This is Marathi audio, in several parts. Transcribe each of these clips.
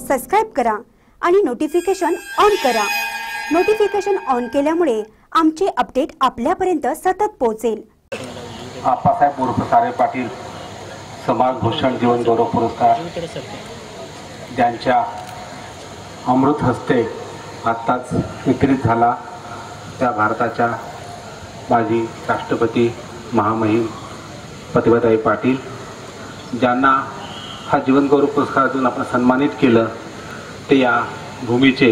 सबस्क्राईब करा आणि नोटिफिकेशन ऑन करा. नोटिफिकेशन ऑन केल्यामुळे आमचे अपडेट आपल्यापर्यंत सतत पोहोचेल. आप्पासाहेब उर्फ सारे पाटील समाज भूषण जीवन गौरव पुरस्कार ज्यांच्या अमृत हस्ते आत्ताच वितरित झाला त्या भारताच्या माजी राष्ट्रपती महामहिम प्रतिभाताई पाटील ज्यांना हा जीवनगौरव पुरस्कारातून आपण सन्मानित केलं ते या भूमीचे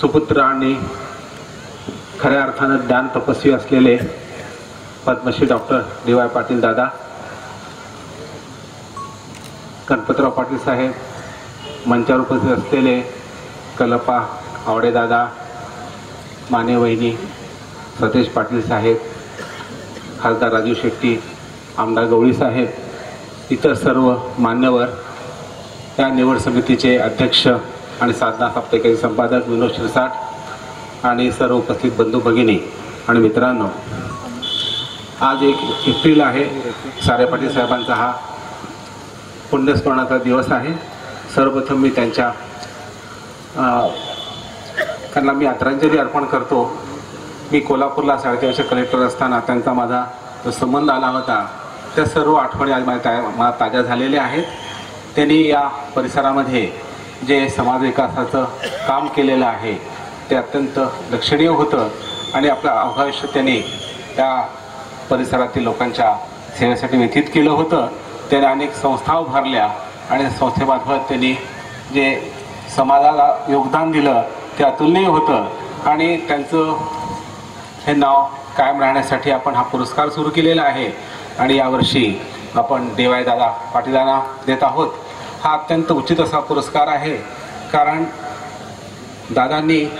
सुपुत्र आणि खऱ्या अर्थानं ज्ञान तपस्वी असलेले Padma Shri doctor D Y Patil दादा गणपतराव पाटील साहेब मंचावर उपस्थित असलेले कलपा आवडे दादा माने वहिनी सतेज पाटील साहेब खासदार राजू शेट्टी आमदार गवळी साहेब इतर सर्व मान्यवर त्या निवड समितीचे अध्यक्ष आणि साधना साप्ताहिकाचे संपादक विनोद शिरसाट आणि सर्व उपस्थित बंधू भगिनी आणि मित्रांनो आज एक एप्रिल आहे. सारे पाटील साहेबांचा हा पुण्यस्मरणाचा दिवस आहे. सर्वप्रथम मी त्यांच्या त्यांना मी आदरांजली अर्पण करतो. मी कोल्हापूरला साडेतीन वर्ष कलेक्टर असताना त्यांचा माझा जो संबंध आला होता त्या सर्व आठवणी आज माझ्या ता- मला ताज्या झालेल्या आहेत. त्यांनी या परिसरामध्ये जे समाज विकासाचं काम केलेलं आहे ते अत्यंत लक्षणीय होतं आणि आपलं अवघं आयुष्य त्यांनी त्या परिसरातील लोकांच्या सेवेसाठी व्यतीत केलं होतं. त्याने अनेक संस्था उभारल्या आणि संस्थेमार्फत त्यांनी जे समाजाला योगदान दिलं ते अतुलनीय होतं. आणि त्यांचं हे नाव कायम राहण्यासाठी आपण हा पुरस्कार सुरू केलेला आहे. आणि यावर्षी आपण देवायदादा पाटीलांना देत आहोत. हा अत्यंत उचित असा पुरस्कार आहे. कारण दादांनी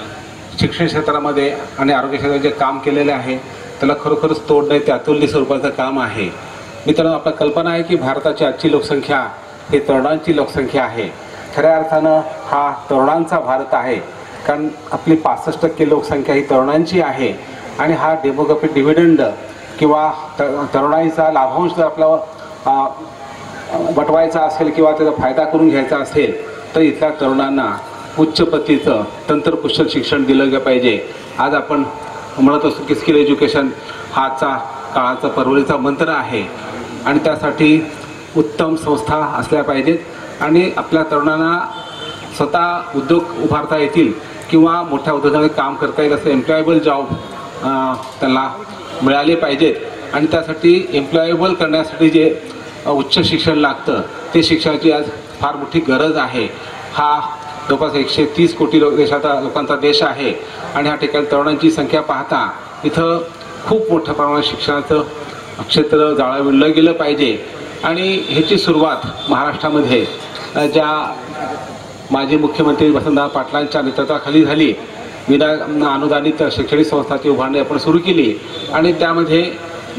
शिक्षण क्षेत्रामध्ये आणि आरोग्य क्षेत्रात जे काम केलेले आहे त्याला खरोखरच तोड नाही ते अतुल्य स्वरूपाचं काम आहे. मित्रांनो आपल्या कल्पना आहे की भारताची आजची लोकसंख्या ही तरुणांची लोकसंख्या आहे. खऱ्या अर्थानं हा तरुणांचा भारत आहे. कारण आपली पासष्ट टक्के लोकसंख्या ही तरुणांची आहे. आणि हा डेमोग्राफिक डिव्हिडंड किंवा तरुणाईचा लाभांश जर आपला वटवायचा असेल किंवा त्याचा फायदा करून घ्यायचा असेल तर इथल्या तरुणांना उच्च पतीचं तंत्रकुशल शिक्षण दिलं गेलं पाहिजे. आज आपण म्हणत असतो की स्किल एज्युकेशन हा काळाचा परवडीचा मंत्र आहे. आणि त्यासाठी उत्तम संस्था असल्या पाहिजेत. आणि आपल्या तरुणांना स्वतः उद्योग उभारता येतील किंवा मोठ्या उद्योगामध्ये काम करता येईल असं एम्प्लॉयबल जॉब त्यांना मिळाले पाहिजेत. आणि त्यासाठी एम्प्लॉयबल करण्यासाठी जे उच्च शिक्षण लागतं ते शिक्षणाची आज फार मोठी गरज आहे. हा जवळपास एकशे तीस कोटी लोक देशाचा लोकांचा देश आहे. आणि ह्या ठिकाणी तरुणांची संख्या पाहता इथं खूप मोठ्या प्रमाणात शिक्षणाचं क्षेत्र जाळविलं गेलं पाहिजे. आणि ह्याची सुरुवात महाराष्ट्रामध्ये ज्या माजी मुख्यमंत्री वसंतराव पाटलांच्या नेतृत्वाखाली झाली विना अनुदानित शैक्षणिक संस्थाची उभारणी आपण सुरू केली. आणि त्यामध्ये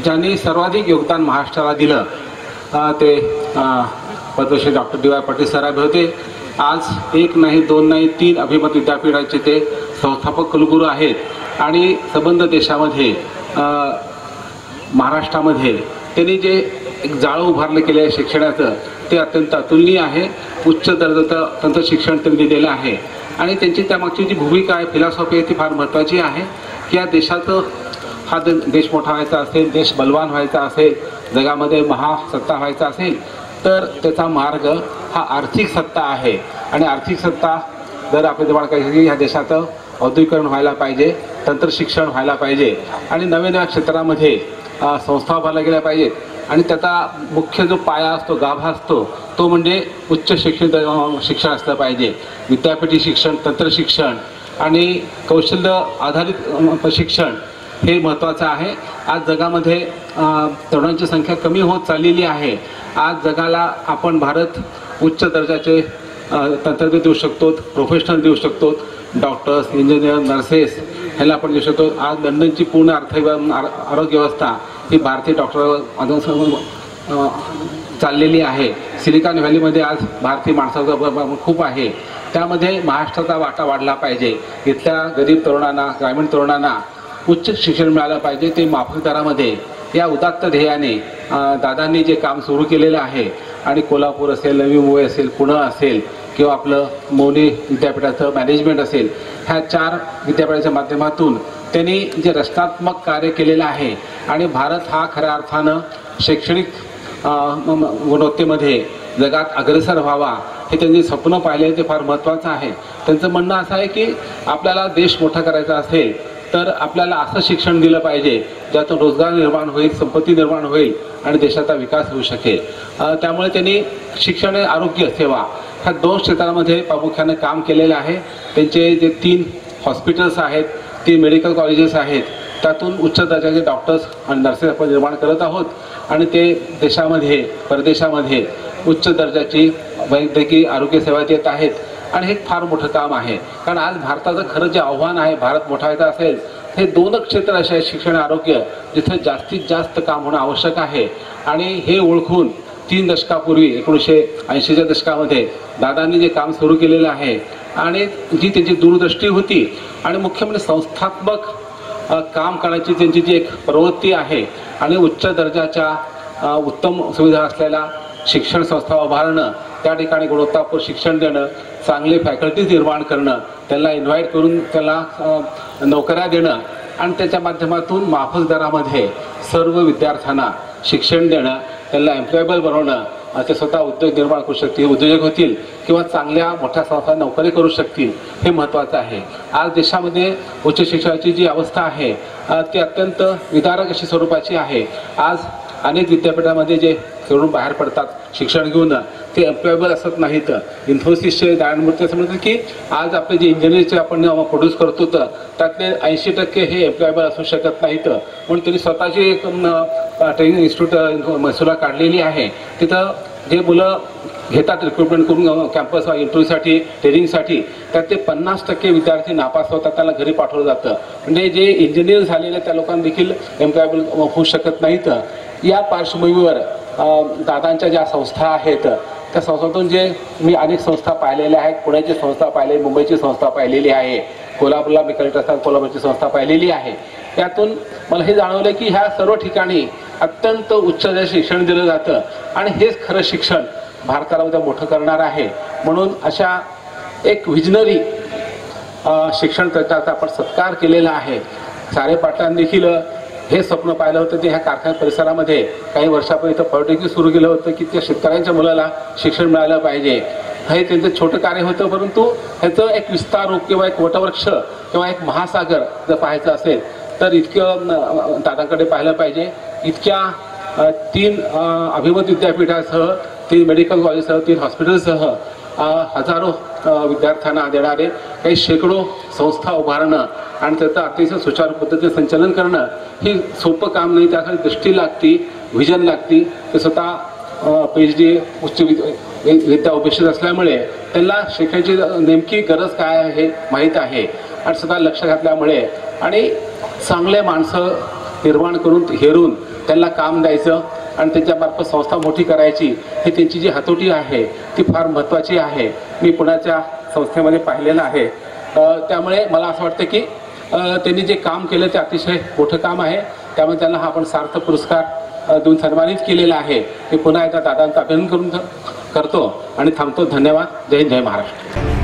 ज्यांनी सर्वाधिक योगदान महाराष्ट्राला दिलं ते Padmashri doctor D Y Patil सराबे होते. आज एक नाही दोन नाही तीन अभिमत विद्यापीठाचे ते संस्थापक कुलगुरू आहेत. आणि संबंध देशामध्ये महाराष्ट्रामध्ये त्यांनी जे एक जाळं उभारलं केलं आहे शिक्षणाचं ते अत्यंत अतुलनीय आहे. उच्च दर्जाचं तंत्र शिक्षण त्यांनी दिलेलं आहे. आणि त्यांची त्यामागची जी भूमिका आहे फिलॉसॉफी आहे ती फार महत्त्वाची आहे की या देशाचं हा दे- देश मोठा व्हायचा असेल देश बलवान व्हायचा असेल जगामध्ये महासत्ता व्हायचा असेल तर त्याचा मार्ग हा आर्थिक सत्ता आहे. आणि आर्थिक सत्ता जर आपल्या जवळ काही ह्या देशाचं औद्योगिकरण व्हायला पाहिजे तंत्रशिक्षण व्हायला पाहिजे आणि नव्या नव्या क्षेत्रामध्ये संस्था उभारल्या गेल्या पाहिजेत आणि त्याचा मुख्य जो पाया असतो गाभा असतो तो म्हणजे उच्च शिक्षण शिक्षण असलं पाहिजे. विद्यापीठी शिक्षण तंत्रशिक्षण आणि कौशल्य आधारित प्रशिक्षण शिक्षण हे महत्त्वाचं आहे. आज जगामध्ये तरुणांची संख्या कमी होत चाललेली आहे. आज जगाला आपण भारत उच्च दर्जाचे तंत्रज्ञ देऊ शकतो प्रोफेशनल देऊ शकतो. डॉक्टर्स इंजिनियर नर्सेस ह्याला आपण देऊ शकतो. आज लंडनची पूर्ण अर्थव्यव आरोग्य व्यवस्था ही भारतीय डॉक्टर चाललेली आहे. सिलिकॉन व्हॅलीमध्ये आज भारतीय माणसाचा खूप आहे. त्यामध्ये महाराष्ट्राचा वाटा वाढला पाहिजे. इथल्या गरीब तरुणांना ग्रामीण तरुणांना उच्च शिक्षण मिळालं पाहिजे ते माफक दरामध्ये. या उदात्त ध्येयाने दादांनी जे काम सुरू केलेलं आहे आणि कोल्हापूर असेल नवी मुंबई असेल पुणे असेल किंवा आपलं मौनी विद्यापीठाचं मॅनेजमेंट असेल ह्या चार विद्यापीठाच्या माध्यमातून त्यांनी जे रचनात्मक कार्य केलेलं आहे आणि भारत हा खऱ्या अर्थानं शैक्षणिक गुणवत्तेमध्ये जगात अग्रेसर व्हावा हे त्यांनी स्वप्न पाहिले ते फार महत्त्वाचं आहे. त्यांचं म्हणणं असं आहे की आपल्याला देश मोठा करायचा असेल तर आपल्याला असं शिक्षण दिलं पाहिजे ज्यातून रोजगार निर्माण होईल संपत्ती निर्माण होईल आणि देशाचा विकास होऊ शकेल. त्यामुळे त्यांनी शिक्षण आणि आरोग्य सेवा ह्या दोन क्षेत्रामध्ये प्रामुख्याने काम केलेलं आहे. त्यांचे जे तीन हॉस्पिटल्स आहेत तीन मेडिकल कॉलेजेस आहेत त्यातून उच्च दर्जाचे डॉक्टर्स आणि नर्सेस आपण निर्माण करत आहोत. आणि ते देशामध्ये परदेशामध्ये उच्च दर्जाची वैद्यकीय आरोग्यसेवा देत आहेत. आणि हे फार मोठं काम आहे. कारण आज भारताचं खरं जे आव्हान आहे भारत मोठा व्हायचा असेल हे दोनच क्षेत्र असे आहे शिक्षण आरोग्य जिथं जास्तीत जास्त काम होणं आवश्यक आहे. आणि हे ओळखून तीन दशकापूर्वी एकोणीसशे ऐंशीच्या दशकामध्ये दादांनी जे काम सुरू केलेलं आहे आणि जी त्यांची दूरदृष्टी होती आणि मुख्य म्हणजे संस्थात्मक काम करण्याची त्यांची जी एक प्रवृत्ती आहे आणि उच्च दर्जाच्या उत्तम सुविधा असलेल्या शिक्षण संस्था उभारणं त्या ठिकाणी गुणवत्तापूर्ण शिक्षण देणं चांगले फॅकल्टीज निर्माण करणं त्यांना इन्व्हाइट करून त्याला नोकऱ्या देणं आणि त्याच्या माध्यमातून माफक दरामध्ये सर्व विद्यार्थ्यांना शिक्षण देणं त्यांना एम्प्लॉयबल बनवणं अ, ते स्वतः उद्योग निर्माण करू शकतील उद्योजक होतील किंवा चांगल्या मोठ्या संस्था नोकरी करू शकतील हे महत्त्वाचं आहे. आज देशामध्ये उच्च शिक्षणाची जी अवस्था आहे ती अत्यंत विदारक अशी स्वरूपाची आहे. आज अनेक विद्यापीठामध्ये जे खेळून बाहेर पडतात शिक्षण घेऊन ते एम्प्लॉयबल असत नाहीत. इन्फोसिसचे नारायणमूर्ती असं म्हणतात की आज आपले जे इंजिनिअरचे आपण प्रोड्यूस करतो तर त्यातले ऐंशी टक्के हे एम्प्लॉयबल असू शकत नाहीत. म्हणून त्यांनी स्वतःची एक ट्रेनिंग इन्स्टिट्यूट मैसूरला काढलेली आहे. तिथं जे मुलं घेतात रिक्रुटमेंट करून कॅम्पस इंटरव्ह्यूसाठी ट्रेनिंगसाठी त्यात ते पन्नास टक्के विद्यार्थी नापास होतात त्याला घरी पाठवलं जातं. म्हणजे जे इंजिनियर झालेले त्या लोकांना देखील एम्प्लॉयबल होऊ शकत नाहीत. या पार्श्वभूमीवर दादांच्या ज्या संस्था आहेत त्या संस्थातून जे मी अनेक संस्था पाहिलेल्या आहेत. पुण्याची संस्था पाहिली मुंबईची संस्था पाहिलेली आहे. कोल्हापूरला मी कलेक्टर असताना कोल्हापूरची संस्था पाहिलेली आहे. त्यातून मला हे जाणवलं की ह्या सर्व ठिकाणी अत्यंत उच्च शिक्षण दिलं जातं आणि हेच खरं शिक्षण भारताला उद्या मोठं करणार आहे. म्हणून अशा एक विजनरी शिक्षण तज्ञाचा आपण सत्कार केलेला आहे. सारे पाटलांनी देखील हे स्वप्न पाहिलं होतं ते ह्या कारखान्या परिसरामध्ये काही वर्षापूर्वी इथं पॉलिटेक्निक सुरू केलं होतं की त्या शेतकऱ्यांच्या मुलाला शिक्षण मिळालं पाहिजे. हे त्यांचं छोटं कार्य होतं परंतु ह्याचं एक विस्तार रूप किंवा एक वटवृक्ष किंवा एक महासागर जर पाहायचं असेल तर इतकं दादांकडे दादाकडे पाहिलं पाहिजे. इतक्या तीन अभिमत विद्यापीठासह तीन मेडिकल कॉलेजसह तीन हॉस्पिटलसह हजारो विद्यार्थ्यांना देणारे काही शेकडो संस्था उभारणं आणि त्याचं अतिशय सुचारू पद्धतीने संचालन करणं हे सोपं काम नाही. त्यासाठी दृष्टी लागती व्हिजन लागती. ते स्वतः पी एच डी उच्च विद्या उपेक्षित असल्यामुळे त्यांना शिकायची नेमकी गरज काय आहे माहीत आहे. आणि स्वतः लक्ष घातल्यामुळे आणि चांगले माणसं निर्माण करून हेरून त्यांना काम द्यायचं आणि त्यांच्यामार्फत संस्था मोठी करायची ही त्यांची जी हातोटी आहे ती फार महत्त्वाची आहे. मी पुण्याच्या संस्थेमध्ये पाहिलेलं आहे. त्यामुळे मला असं वाटतं की त्यांनी जे काम केलं ते अतिशय मोठं काम आहे. त्यामुळे त्यांना हा आपण सार्थ पुरस्कार देऊन सन्मानित केलेला आहे. मी पुन्हा एकदा दादांचं अभिनंदन करून करतो आणि थांबतो. धन्यवाद. जय जय महाराष्ट्र.